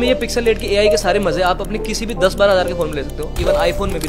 इसमें ये pixel late के एआई के सारे मज़े आप अपने किसी भी दस बारह हज़ार के फ़ोन में ले सकते हो इवन आईफोन में भी।